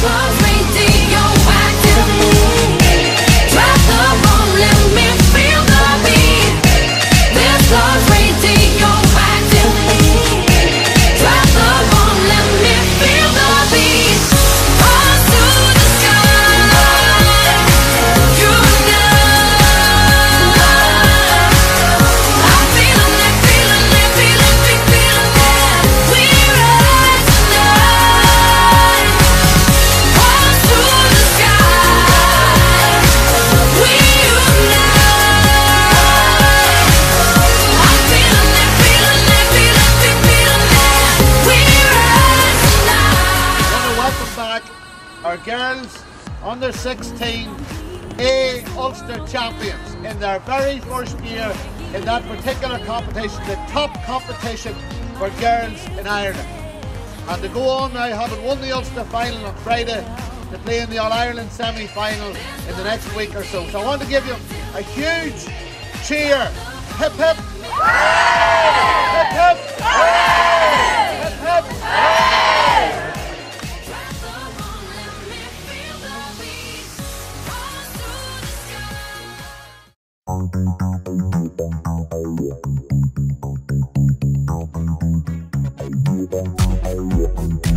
close girls under 16 A Ulster champions in their very first year in that particular competition, the top competition for girls in Ireland. And to go on now, having won the Ulster final on Friday, to play in the All Ireland semi final in the next week or so. So I want to give you a huge cheer. Hip hip! Thank you.